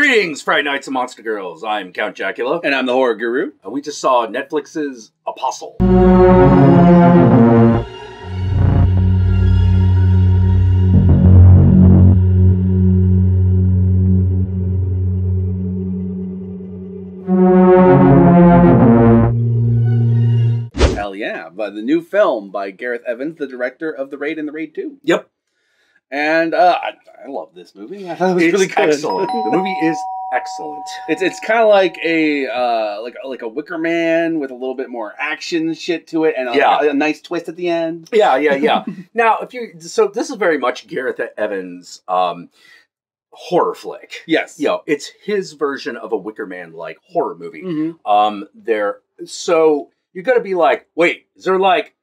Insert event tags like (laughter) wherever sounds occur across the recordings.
Greetings, Friday Nights and Monster Girls. I'm Count Jackula, And I'm the horror guru. and we just saw Netflix's Apostle. Hell yeah. By the new film by Gareth Evans, the director of The Raid and The Raid 2. Yep, And uh, I, I love this movie. I thought it was it's really good. excellent. (laughs) the movie is excellent. It's it's kind of like a uh, like like a Wicker Man with a little bit more action shit to it, and a, Yeah. a, nice twist at the end. Yeah, yeah, yeah. (laughs) now, if you so this is very much Gareth Evans' um, horror flick. Yes. You know, it's his version of a Wicker Man like horror movie. Mhm. Um, there. So you're gonna be like, wait, is there like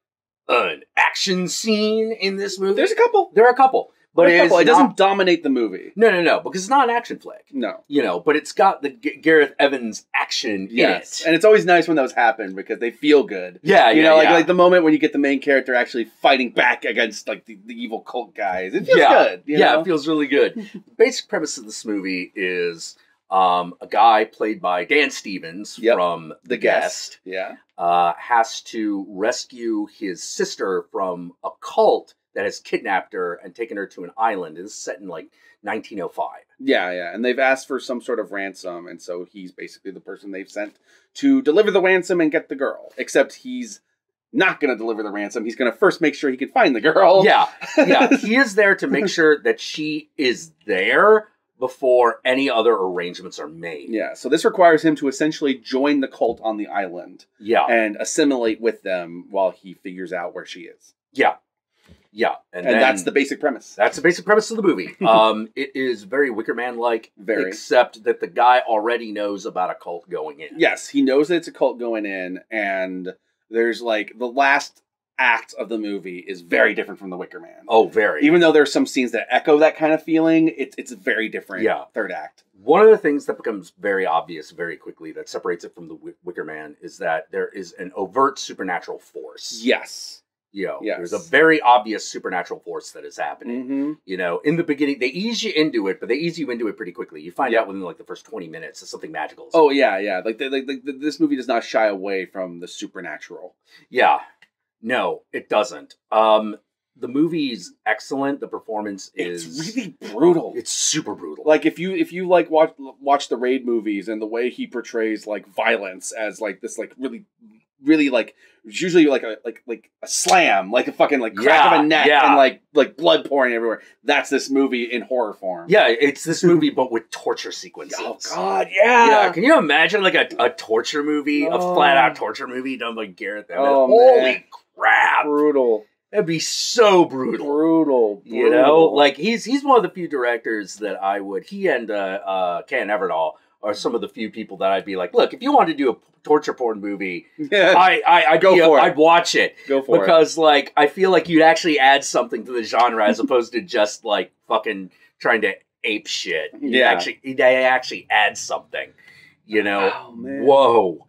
an action scene in this movie? There's a couple. there are a couple, but couple. it's It doesn't not- dominate the movie. No, no, no, because it's not an action flick. No. You know, but it's got the G- Gareth Evans action Yes. in it. And it's always nice when those happen because they feel good. yeah, you yeah, know, like yeah. like the moment when you get the main character actually fighting back against like the, the evil cult guys. It feels Yeah. good. yeah, know? it feels really good. the (laughs) basic premise of this movie is um, a guy played by Dan Stevens Yep. from The, the Guest, guest. Yeah. uh, has to rescue his sister from a cult that has kidnapped her and taken her to an island. Is set in like 1905. Yeah, yeah. And they've asked for some sort of ransom, and so he's basically the person they've sent to deliver the ransom and get the girl. Except he's not going to deliver the ransom. He's going to first make sure he can find the girl. (laughs) Yeah, yeah. he is there to make (laughs) sure that she is there before any other arrangements are made. Yeah, so this requires him to essentially join the cult on the island Yeah, and assimilate with them while he figures out where she is. yeah, yeah. And, then- that's the basic premise. That's the basic premise of the movie. (laughs) Um, it is very Wicker Man like, Very. except that the guy already knows about a cult going in. Yes, he knows that it's a cult going in, and there's like the last act of the movie is very different from the Wicker Man. Oh, very. Even though there's some scenes that echo that kind of feeling, it's it's a very different Yeah. third act. One of the things that becomes very obvious very quickly that separates it from the Wi- Wicker Man is that there is an overt supernatural force. Yes. You know, Yes. there's a very obvious supernatural force that is happening. hmm You know, in the beginning, they ease you into it, but they ease you into it pretty quickly. You find Yeah. out within like the first 20 minutes that something magical is Oh yeah, yeah. Like, they, like, like this movie does not shy away from the supernatural. Yeah. No, it doesn't. Um the movie's excellent. The performance is It's really brutal. It's super brutal. like if you if you like watch watch the raid movies and the way he portrays like violence as like this like really really like it's usually like a like like a slam like a fucking like crack Yeah, of a neck yeah. and like like blood pouring everywhere that's this movie in horror form yeah, it's this movie but with torture sequences. oh god Yeah, yeah, can you imagine like a, a torture movie, a Oh. flat out torture movie done by Gareth Evans? Oh, Holy man. crap. brutal That'd be so brutal. brutal You know, like he's he's one of the few directors that I would he and uh uh Ken Everdahl are some of the few people that I'd be like, look, if you wanted to do a torture porn movie, yeah I, I I'd Go for it. I'd watch it go for it because like I feel like you'd actually add something to the genre as opposed to just like fucking trying to ape shit. You'd Yeah. actually you'd actually add something. You know, oh man whoa.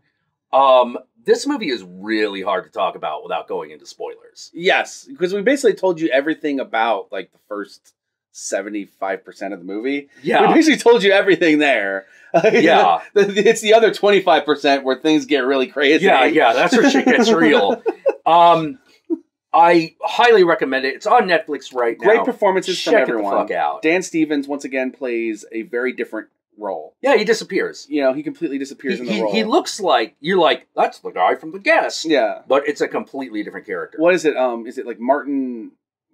Um, this movie is really hard to talk about without going into spoilers. Yes, because we basically told you everything about like the first seventy five percent of the movie. Yeah. We basically told you everything there. Yeah. (laughs) it's the other twenty five percent where things get really crazy. yeah, yeah. That's where shit gets real. (laughs) Um, I highly recommend it. It's on Netflix right Great now. Great performances Check from it the fuck out. Dan Stevens once again plays a very different role. Yeah, he disappears. You know, he completely disappears He, in the he, role. he looks like you're like that's the guy from the guest. yeah. but it's a completely different character. What is it? Um, is it like Martin?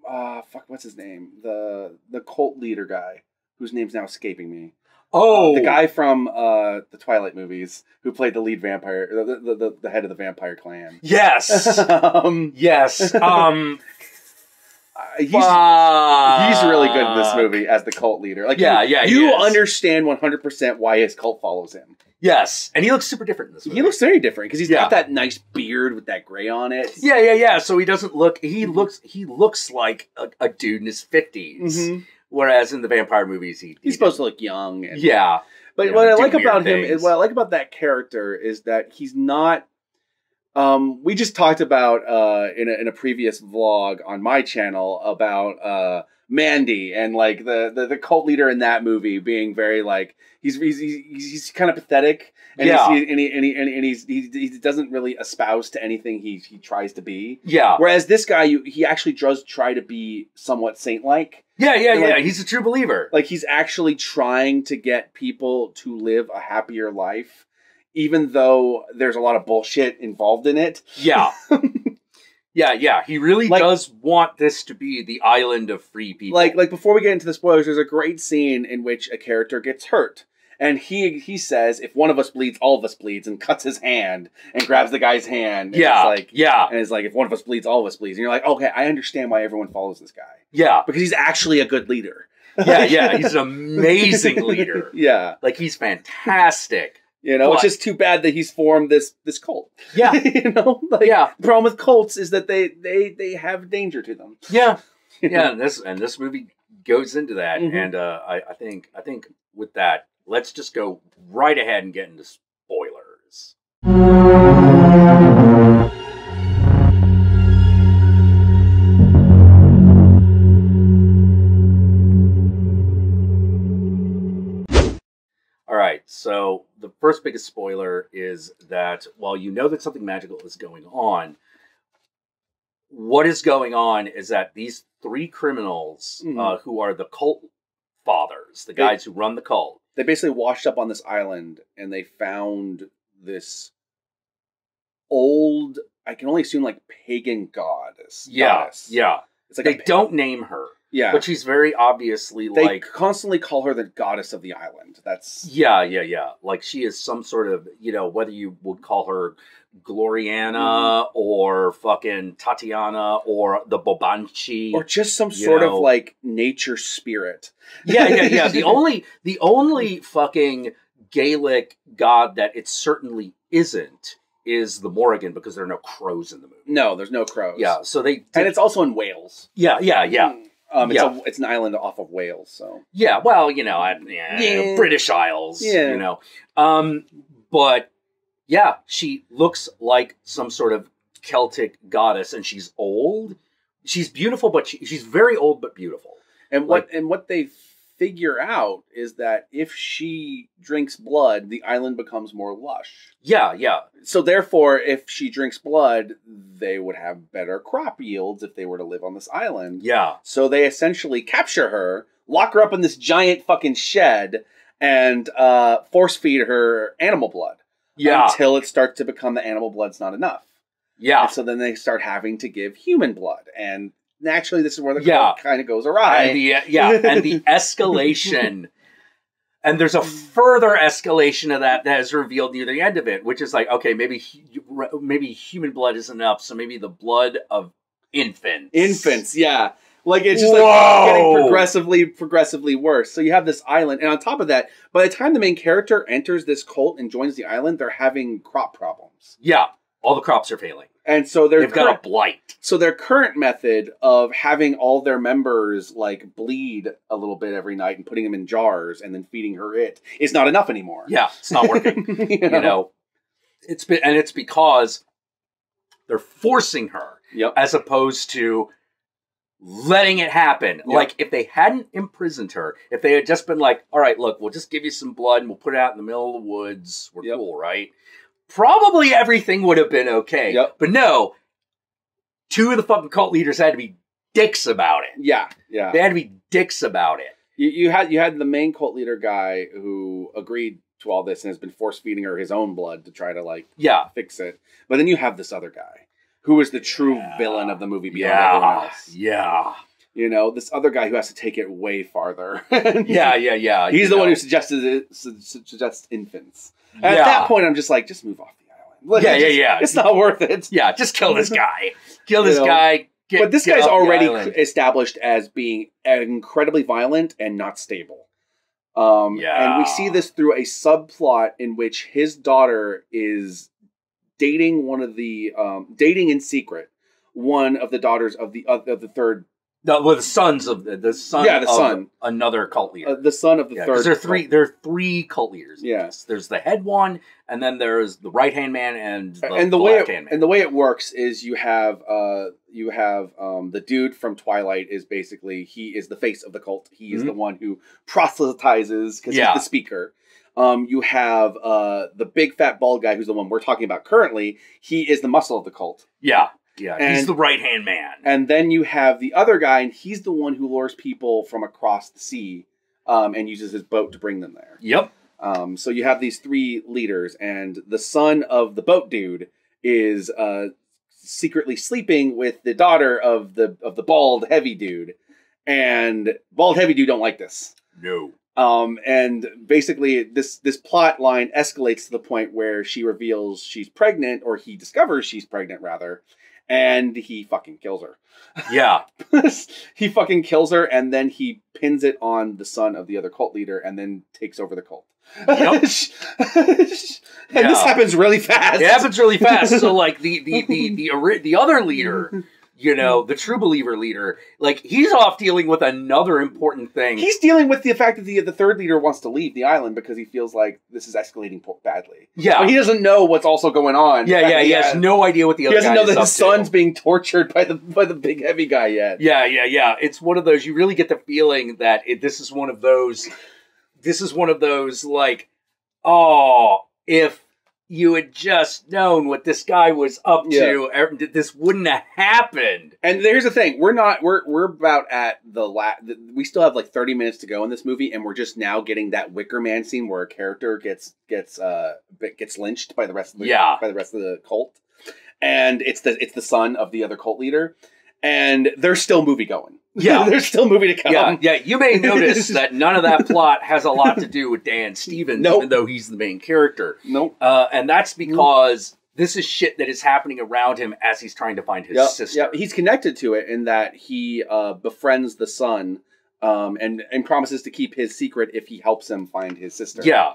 Uh, fuck, what's his name? The the cult leader guy whose name's now escaping me. Oh, the guy from uh the Twilight movies who played the lead vampire, the the, the, the head of the vampire clan. Yes, (laughs) um, yes. Um, (laughs) uh, he's fuck. he's really good in this movie as the cult leader. Like, Yeah, you, yeah, you understand one hundred percent why his cult follows him. Yes, and he looks super different in this. Movie. He looks very different because he's Yeah. got that nice beard with that gray on it. Yeah, yeah, yeah. So he doesn't look. He looks. He looks like a, a dude in his 50s Mhm. Whereas in the vampire movies, he, he He's supposed to look young. And, Yeah, But you know, what I like about him is what I like about that character is that he's not. Um, we just talked about uh, in a in a previous vlog on my channel about uh, Mandy and like the, the the cult leader in that movie being very like he's he's he's, he's kind of pathetic and Yeah. he's, and he and he and, he's he, he doesn't really espouse to anything he he tries to be. Yeah. Whereas this guy, you, he actually does try to be somewhat saint like. Yeah, yeah, yeah. He's a true believer. Like he's actually trying to get people to live a happier life, even though there's a lot of bullshit involved in it. Yeah. (laughs) yeah, yeah. He really Like- does want this to be the island of free people. Like like before we get into the spoilers, there's a great scene in which a character gets hurt. And he he says, if one of us bleeds, all of us bleeds, and cuts his hand and grabs the guy's hand. And yeah, like yeah, and it's like if one of us bleeds, all of us bleeds. And you're like, okay, I understand why everyone follows this guy yeah, because he's actually a good leader. yeah, yeah. (laughs) He's an amazing leader. yeah, Like he's fantastic. You know, it's But- just too bad that he's formed this this cult. Yeah, (laughs) you know, like yeah, the problem with cults is that they they they have danger to them. yeah, (laughs) yeah. And this and this movie goes into that, Mhm. and uh, I, I think I think with that, let's just go right ahead and get into spoilers. First biggest spoiler is that while you know that something magical is going on, what is going on is that these three criminals, Mhm. uh, who are the cult fathers, the They- guys who run the cult, They basically washed up on this island and they found this old, I can only assume like pagan goddess. yeah, goddess. yeah, It's like they don't name her, Yeah, but she's very obviously they like, constantly call her the goddess of the island. That's yeah, yeah, yeah, like she is some sort of, you know, whether you would call her Gloriana Mm-hmm. or fucking Tatiana or the Bobanchi. or just some sort know. of like nature spirit. yeah, yeah, yeah. (laughs) The only the only fucking Gaelic god that it certainly isn't is the Morrigan because there are no crows in the movie. No, there's no crows. Yeah, so they did, and it's also in Wales. yeah, yeah, yeah, Um, it's, Yeah. A, it's an island off of Wales, so yeah. Well, you know, I, yeah, Yeah. British Isles, Yeah. you know. Um, but yeah, she looks like some sort of Celtic goddess, and she's old. She's beautiful, but she, she's very old but beautiful. And what and what they figure out is that if she drinks blood, the island becomes more lush. Yeah, yeah, So therefore, if she drinks blood, they would have better crop yields if they were to live on this island. yeah, So they essentially capture her, lock her up in this giant fucking shed, and uh, force feed her animal blood yeah, until it starts to become the animal blood's not enough. yeah. And so then they start having to give human blood, and naturally, this is where the Yeah. kind of goes awry. And the, uh, yeah, and the (laughs) escalation. And there's a further escalation of that that is revealed near the end of it, which is like, okay, maybe maybe human blood isn't enough, so maybe the blood of infants. infants yeah like it's just like getting progressively progressively worse so you have this island and on top of that by the time the main character enters this cult and joins the island they're having crop problems Yeah, all the crops are failing. And so their They've got a blight. so their current method of having all their members like bleed a little bit every night and putting them in jars and then feeding her it is not enough anymore Yeah, it's not working. (laughs) you, you know, it's been, and it's because they're forcing her yep as opposed to letting it happen. Yeah. Like if they hadn't imprisoned her, if they had just been like, "All right, look, we'll just give you some blood and we'll put it out in the middle of the woods. We're Yep. cool, right?" Probably everything would have been okay. Yep. But no, two of the fucking cult leaders had to be dicks about it. yeah yeah They had to be dicks about it. You, you had you had the main cult leader guy who agreed to all this and has been force feeding her his own blood to try to like Yeah. fix it. But then you have this other guy who is the true Yeah. villain of the movie beyond everyone Yeah. else. Yeah. You know, this other guy who has to take it way farther. (laughs) Yeah, yeah, yeah. He's the one who suggested it, su- suggests infants. Yeah. At that point, I'm just like, just move off the island. Like, Yeah, yeah, just- yeah. (laughs) It's not worth it. Yeah, just kill this (laughs) guy. Kill this know, guy. Get, but this guy's already established as being incredibly violent and not stable. Um, And we see this through a subplot in which his daughter is dating one of the um, dating in secret one of the daughters of the of the third The, well, the sons of the, the son. Yeah, the of son. Another cult leader. Uh, the son of the Yeah, third. there are three. There are three cult leaders. this. there's the head one, and then there's the right hand man and the, and the the way left it, hand man. and the way it works is you have uh you have um the dude from Twilight is basically he is the face of the cult. He is Mhm. the one who proselytizes because Yeah. he's the speaker. Um, you have uh the big fat bald guy who's the one we're talking about currently. He is the muscle of the cult. yeah, yeah. he's the right hand man. And then you have the other guy, and he's the one who lures people from across the sea, um, and uses his boat to bring them there. yep. Um, so you have these three leaders, and the son of the boat dude is uh, secretly sleeping with the daughter of the of the bald heavy dude, and bald heavy dude don't like this. No. Um, and basically, this this plot line escalates to the point where she reveals she's pregnant, or he discovers she's pregnant rather, and he fucking kills her. Yeah. (laughs) he fucking kills her, and then he pins it on the son of the other cult leader, and then takes over the cult. Yep. (laughs) and this happens really fast. It happens really fast. So (laughs) like the the the the, the other leader, you know, hmm. the true believer leader, like he's off dealing with another important thing. He's dealing with the fact that the the third leader wants to leave the island because he feels like this is escalating badly. yeah. But he doesn't know what's also going on. yeah, yeah, he has no idea what the other. He doesn't know that his son's to. being tortured by the by the big heavy guy yet. Yeah, yeah, yeah. It's one of those. You really get the feeling that it, this is one of those. This is one of those like, oh, if you had just known what this guy was up to, er- this wouldn't have happened. And here's the thing: we're not we're we're about at the la- the, We still have like 30 minutes to go in this movie, and we're just now getting that Wicker Man scene where a character gets gets uh gets lynched by the rest of the Yeah. by the rest of the cult, and it's the it's the son of the other cult leader, and there's still movie going. Yeah. (laughs) there's still movie to come. Yeah, yeah. You may (laughs) notice that none of that plot has a lot to do with Dan Stevens, Nope. even though he's the main character. Nope. Uh, and that's because this is shit that is happening around him as he's trying to find his Yep, sister. yep. He's connected to it in that he uh, befriends the son, um, and and promises to keep his secret if he helps him find his sister. yeah,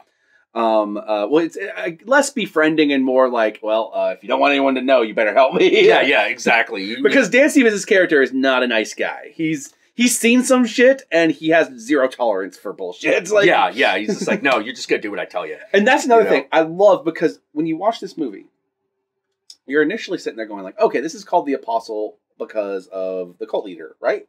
Um. Uh. Well, it's uh, less befriending and more like, well, uh, if you don't want anyone to know, you better help me. (laughs) yeah, (laughs) yeah. Exactly. Because Dan Stevens' character is not a nice guy. He's he's seen some shit and he has zero tolerance for bullshit. It's (laughs) like, yeah, yeah. He's just like, no, you're just gonna do what I tell you. And that's another You know? thing I love because when you watch this movie, you're initially sitting there going like, okay, this is called the Apostle because of the cult leader, right?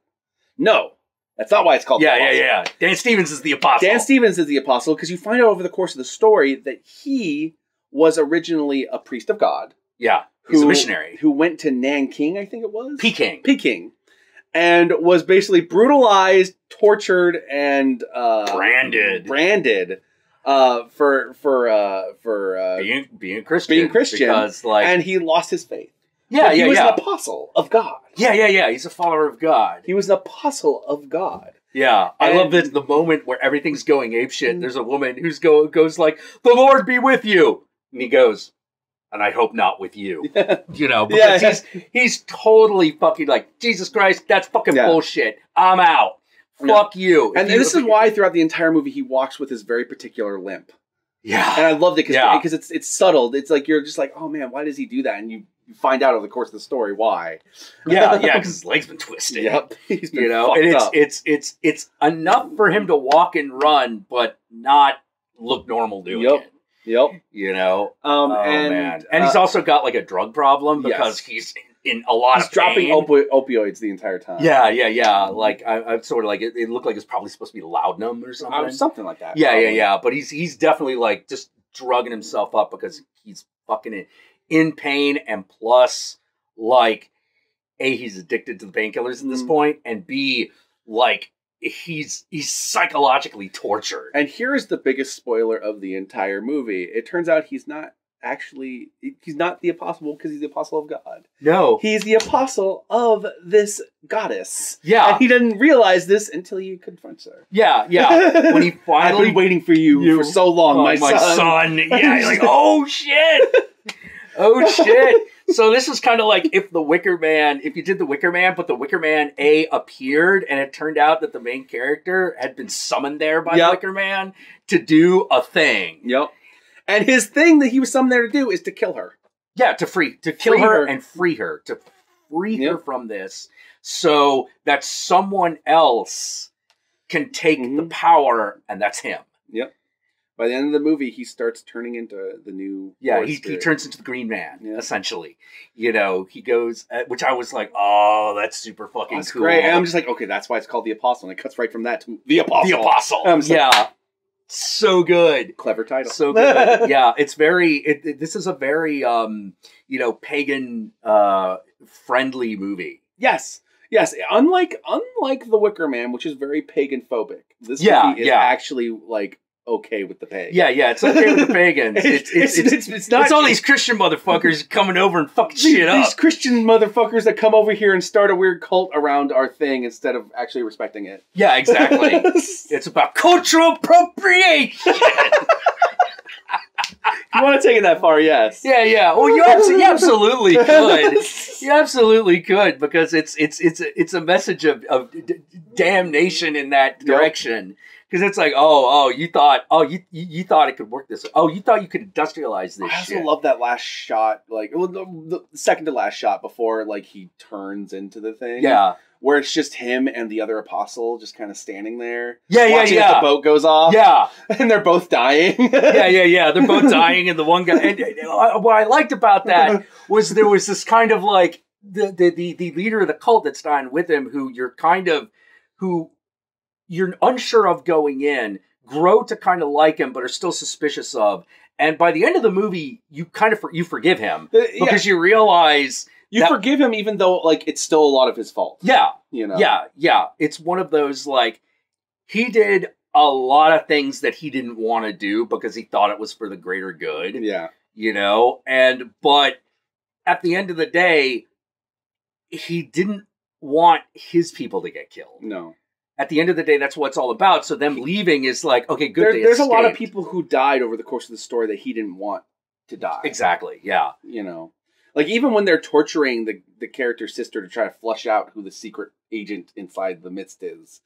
No, that's not why it's called. Yeah, yeah, yeah. Dan Stevens is the apostle. Dan Stevens is the apostle because you find out over the course of the story that he was originally a priest of God yeah, he's a missionary. who went to Nanking, I think it was Peking. Peking, and was basically brutalized, tortured, and uh, Branded. branded uh, for for uh, for uh, being being a Christian. being Christian, because like and he lost his faith. Yeah, But he yeah, was yeah. an apostle of God. yeah, yeah, yeah. He's a follower of God. He was an apostle of God. Yeah, I And- love this the moment where everything's going ape shit. Mm. There's a woman who's go goes like, "The Lord be with you," and he goes, "And I hope not with you." (laughs) You know, Yeah, because he's he's totally fucking like Jesus Christ. That's fucking Yeah. bullshit. I'm out. Yeah. Fuck you. and you- this is why throughout the entire movie he walks with his very particular limp. Yeah, and I loved it because Yeah. it's it's subtle. It's like you're just like, oh man, why does he do that? And you, you find out over the course of the story why. yeah, (laughs) yeah, because his leg's been twisted. Yep. (laughs) He's been You know, and it's up. it's it's it's enough for him to walk and run, but not look normal doing Yep. it. Yep. You know, Um, oh and man, and he's uh, also got like a drug problem because Yes. he's in a lot he's of dropping pain. opi- opioids the entire time. Yeah, yeah, yeah. Like I, I'm sort of like it, it looked like it's probably supposed to be laudanum or something. Uh, something like that. yeah, yeah, probably. yeah. But he's he's definitely like just drugging himself up because he's fucking in, in pain, and plus like a he's addicted to the painkillers at this Mhm. point, and b like he's he's psychologically tortured. And here is the biggest spoiler of the entire movie. It turns out he's not actually he's not the apostle because he's the apostle of God. No, He's the apostle of this goddess. yeah, And he didn't realize this until he confronts her. yeah, yeah. (laughs) When he I've finally been waiting for you, You- for so long, Oh, my, son. (laughs) Yeah, you're like, oh shit. Oh shit. So this is kind of like if the Wicker Man, if you did the Wicker Man, but the Wicker Man A appeared and it turned out that the main character had been summoned there by Yep. the Wicker Man to do a thing. Yep. And his thing that he was summoned there to do is to kill her. Yeah, to free to kill Free her, her. and free her. To free her from this so that someone else can take the Mhm. power, and that's him. Yep. By the end of the movie, he starts turning into the new. Yeah, he, he turns into the Green Man, Yeah. essentially. You know, he goes, uh, which I was like, oh, that's super fucking That's cool. great. And I'm just like, okay, that's why it's called the Apostle, and it cuts right from that to the Apostle. the Apostle. I'm just like- yeah, so good. Clever title. so good. (laughs) yeah, it's very. It, it- this is a very, um, you know, pagan uh, friendly movie. Yes. Yes. Unlike unlike the Wicker Man, which is very pagan phobic, this Yeah, movie is yeah. actually like okay with the pagan. Yeah, yeah, it's okay with the pagans. (laughs) It's it's it's, it's, it's not all these Christian motherfuckers coming over and fucking these, shit up. these Christian motherfuckers that come over here and start a weird cult around our thing instead of actually respecting it. Yeah, exactly. (laughs) it's about cultural appropriation. (laughs) you want to take it that far, yes. Yeah, yeah. Well, you, you absolutely could. You absolutely could because it's it's it's a, it's a message of, of damnation in that direction. Because it's like, oh, oh, you thought, oh, you you you thought it could work this. way. Oh, you thought you could industrialize this I also shit. love that last shot, like well, the, the second to last shot before like he turns into the thing. yeah, where it's just him and the other apostle just kind of standing there, yeah, yeah, yeah, the boat goes off, yeah, (laughs) and they're both dying. (laughs) yeah, yeah, yeah. They're both dying, and the one guy. And uh, what I liked about that (laughs) was there was this kind of like the the the, the leader of the cult that's dying with him, who you're kind of who you're unsure of going in, grow to kind of like him, but are still suspicious of. And by the end of the movie, you kind of for, you forgive him uh, Yeah, because you realize, you that- forgive him even though like it's still a lot of his fault. yeah, You know. yeah, yeah. It's one of those like he did a lot of things that he didn't want to do because he thought it was for the greater good. Yeah. you know and but at the end of the day he didn't want his people to get killed No. At the end of the day that's what it's all about so them leaving is like okay good There, there's a lot of people who died over the course of the story that he didn't want to die. exactly yeah You know. Like even when they're torturing the the character's sister to try to flush out who the secret agent inside the midst is,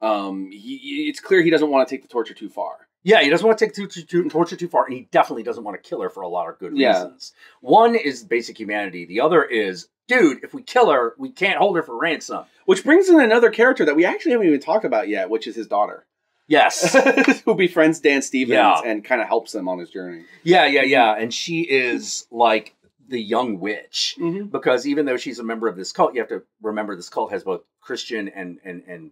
um, he, it's clear he doesn't want to take the torture too far. yeah he doesn't want to take too, too, too, torture too far and he definitely doesn't want to kill her for a lot of good Yeah. reasons one is basic humanity the other is dude if we kill her we can't hold her for ransom Which brings in another character that we actually haven't even talked about yet, which is his daughter, yes (laughs) who befriends Dan Stevens Yeah. and kind of helps him on his journey. yeah yeah yeah and she is like the young witch Mm-hmm. because even though she's a member of this cult, you have to remember this cult has both Christian and and and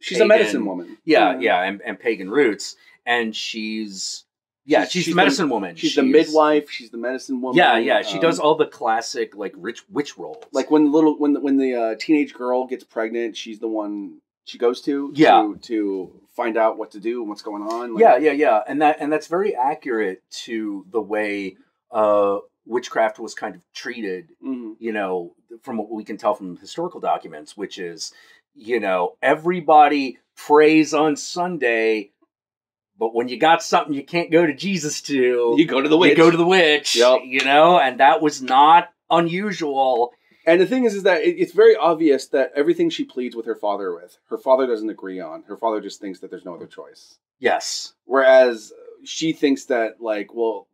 She's a medicine woman. yeah yeah and, and pagan roots, and she's yeah She's- she's, she's the medicine woman. She's, the midwife. She's the medicine woman. Yeah, yeah, she um, does all the classic like rich witch roles. like when the little when the, when the uh, teenage girl gets pregnant, she's the one she goes to. Yeah. To, to find out what to do and what's going on. Like, yeah, yeah, yeah, and that and that's very accurate to the way uh, witchcraft was kind of treated mhm. you know, from what we can tell from historical documents, which is, you know, everybody prays on Sunday, but when you got something you can't go to Jesus to, You go to the witch. you go to the witch, Yep. you know, and that was not unusual. And the thing is, is that it, it's very obvious that everything she pleads with her father with, her father doesn't agree on. Her father just thinks that there's no other choice. Yes. Whereas she thinks that, like, well,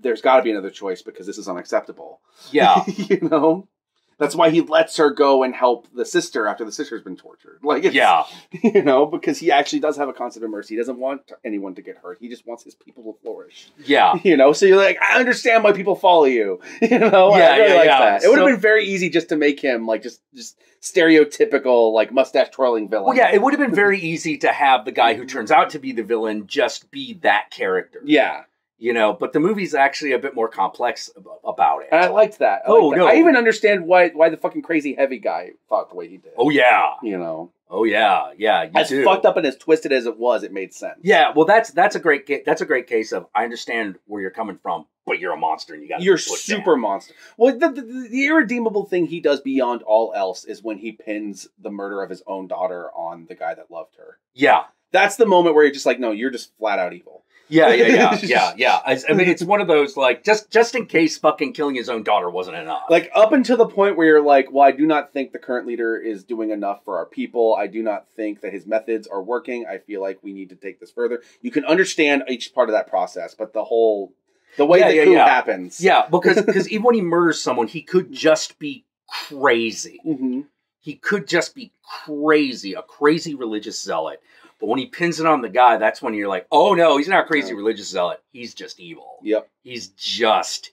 there's got to be another choice because this is unacceptable. Yeah. (laughs) you know, that's why he lets her go and help the sister after the sister's been tortured. (laughs) Like, it's, yeah. you know, because he actually does have a concept of mercy. He doesn't want anyone to get hurt. He just wants his people to flourish. Yeah. (laughs) You know, so you're like, I understand why people follow you. (laughs) You know, Yeah, I really yeah, like yeah. that. It would have been very easy just to make him like just just stereotypical like mustache twirling villain. Well, yeah, it would have been very easy to have the guy who turns out to be the villain just be that character. yeah. You know, but the movie's actually a bit more complex about it. And I liked that. I Oh, liked that. no. I even understand why why the fucking crazy heavy guy thought the way he did. oh yeah. you know, Oh yeah. Yeah, you as do. fucked up and as twisted as it was, it made sense. Yeah, well, that's that's a great that's a great case of I understand where you're coming from, but you're a monster and you got You're super monster. Well, the, the, the irredeemable thing he does beyond all else is when he pins the murder of his own daughter on the guy that loved her. Yeah, That's the moment where you're just like, no, you're just flat out evil. Yeah, yeah, yeah, (laughs) yeah, yeah. I, I mean, it's one of those like just just in case fucking killing his own daughter wasn't enough. Like up until the point where you're like, well, I do not think the current leader is doing enough for our people. I do not think that his methods are working. I feel like we need to take this further. You can understand each part of that process, but the whole the way Yeah, the yeah, coup yeah. happens. yeah, because (laughs) because even when he murders someone, he could just be crazy. hmm he could just be crazy, a crazy religious zealot. But when he pins it on the guy, that's when you're like, oh no, he's not a crazy Yeah. religious zealot. He's just evil. Yep. He's just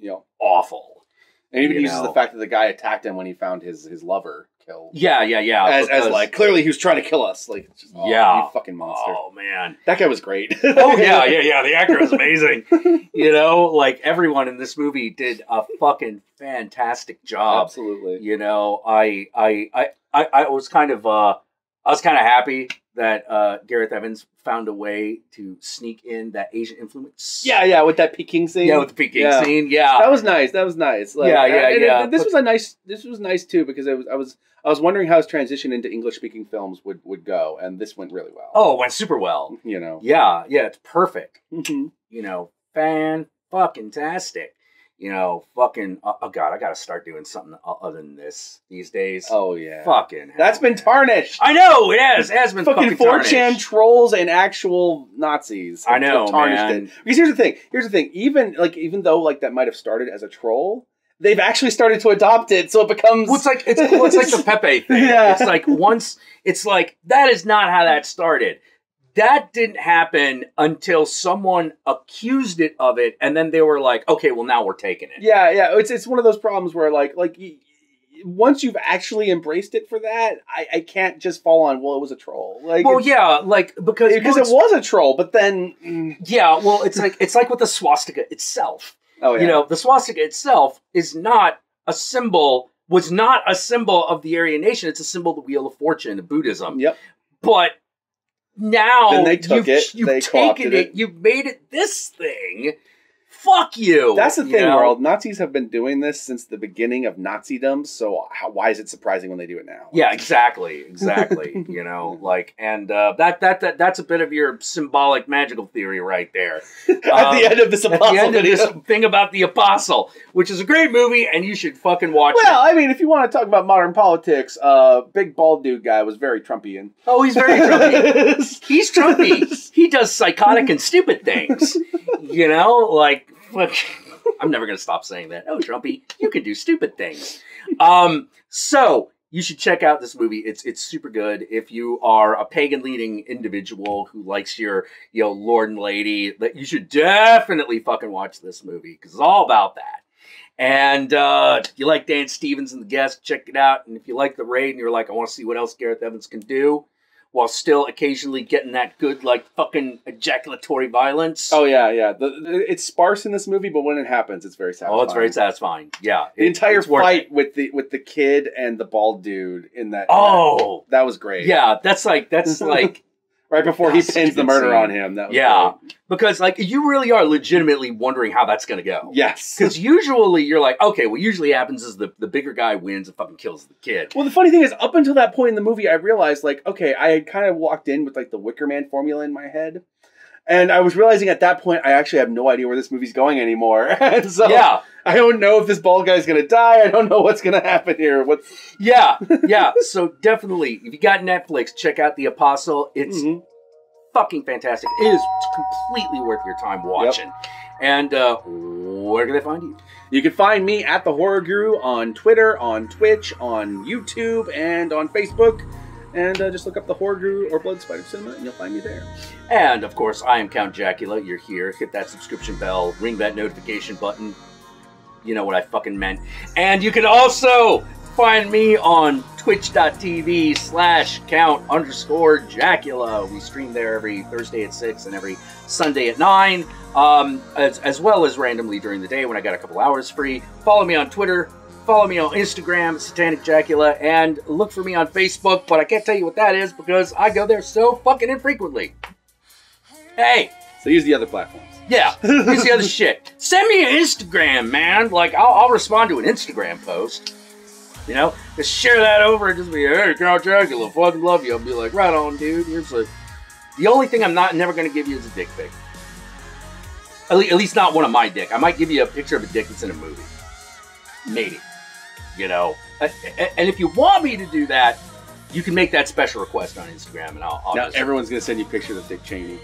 Yep. awful. And even uses know. the fact that the guy attacked him when he found his his lover killed. Yeah, yeah, yeah. as, as like clearly he was trying to kill us. Like just, oh, Yeah. you fucking monster. oh man. That guy was great. Oh yeah, (laughs) yeah, yeah. The actor was amazing. (laughs) you know, like everyone in this movie did a fucking fantastic job. Absolutely. You know, I, I, I, I, I was kind of, uh, I was kind of happy that uh, Gareth Evans found a way to sneak in that Asian influence. Yeah, yeah, with that Peking scene. yeah, with the Peking Yeah. scene. Yeah, that was nice. That was nice. Like, Yeah, yeah, and- and yeah. this was a nice. This was nice too because I was I was I was wondering how his transition into English speaking films would would go, and this went really well. oh, it went super well. you know. Yeah, yeah, it's perfect. Mhm. You know, fan fucking tastic. You know, fucking. Oh, oh god, I got to start doing something other than this these days. Oh yeah. fucking. hell, That's been tarnished. I know it has. It has been fucking fucking, 4chan tarnished. trolls and actual Nazis. I know, tarnished man. it. Because here's the thing. Here's the thing. Even like even though like that might have started as a troll, they've actually started to adopt it, so it becomes. Well, it's like it's, well, it's like the (laughs) Pepe thing. Yeah. It's like once it's like that is not how that started. That didn't happen until someone accused it of it, and then they were like, "Okay, well now we're taking it." Yeah, yeah. It's it's one of those problems where like like once you've actually embraced it for that, I, I can't just fall on. Well, it was a troll. Like Well, yeah, like because because well, it was a troll, but then mm, Yeah, well, it's like it's like with the swastika itself. oh yeah, You know, the swastika itself is not a symbol. Was not a symbol of the Aryan nation. It's a symbol of the Wheel of Fortune of Buddhism. yep. But now Then they took you've, it, You've they taken it, it. You've made it this thing. Fuck you. That's the you thing, know? world. Nazis have been doing this since the beginning of Nazism. So how, why is it surprising when they do it now? Yeah, exactly, exactly. (laughs) you know, like, and uh, that, that that that's a bit of your symbolic magical theory right there. (laughs) At Um, the end of this At apostle the end of this thing about the apostle, which is a great movie, and you should fucking watch it. Well, it. I mean, if you want to talk about modern politics, uh, big bald dude guy was very Trumpian. Oh, he's very Trumpy. (laughs) He's Trumpy. He does psychotic and stupid things. You know, like look, (laughs) I'm never gonna stop saying that. Oh, Trumpy, you can do stupid things. Um, so you should check out this movie. It's it's super good. If you are a pagan leading individual who likes your you know lord and lady, that you should definitely fucking watch this movie because it's all about that. And uh, if you like Dan Stevens and the guest, check it out. And if you like the raid and you're like, I want to see what else Gareth Evans can do, while still occasionally getting that good like fucking ejaculatory violence. Oh yeah, yeah. The, the- it's sparse in this movie, but when it happens, it's very satisfying. Oh, it's very satisfying. Yeah, The it- entire fight it. with the with the kid and the bald dude in that. Oh, that was great. yeah, that's like that's (laughs) like right before he That's a pins the murder on him. That was Yeah. great. because like you really are legitimately wondering how that's gonna go. Yes. Because usually you're like, okay, what usually happens is the, the bigger guy wins and fucking kills the kid. Well, the funny thing is, up until that point in the movie, I realized, like, okay, I had kind of walked in with like the Wicker Man formula in my head, and I was realizing at that point, I actually have no idea where this movie's going anymore. (laughs) and so, yeah, I don't know if this bald guy's gonna die. I don't know what's gonna happen here. What's yeah, (laughs) yeah. so definitely, if you got Netflix, check out The Apostle. It's Mhm. fucking fantastic. It is completely worth your time watching. And uh, where can they find you? You can find me at the Horror Guru on Twitter, on Twitch, on YouTube, and on Facebook. And uh, just look up the Horror Guru or Blood Splattered Cinema, and you'll find me there. And of course, I am Count Jackula. You're here. Hit that subscription bell, ring that notification button. You know what I fucking meant. And you can also find me on twitch.tv slash count underscore Jackula. We stream there every Thursday at 6 and every Sunday at 9, um, as, as well as randomly during the day when I got a couple hours free. Follow me on Twitter. Follow me on Instagram, Satanic Jackula, and look for me on Facebook, but I can't tell you what that is because I go there so fucking infrequently. Hey, So use the other platforms. yeah, use the other (laughs) shit. Send me an Instagram, man. Like, I'll, I'll respond to an Instagram post. You know, just share that over and just be, hey, Count Dracula, fucking love you. I'll be like, right on, dude. Here's a. The only thing I'm not never going to give you is a dick pic. At, le- at least not one of my dick. I might give you a picture of a dick that's in a movie. Maybe. You know, and if you want me to do that, you can make that special request on Instagram, and I'll. I'll Now everyone's gonna send you pictures of Dick Cheney.